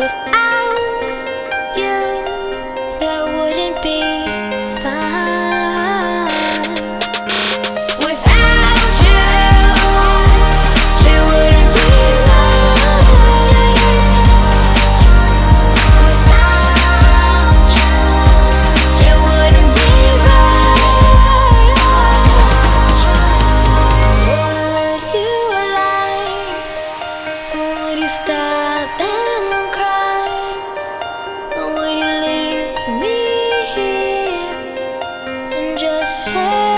without just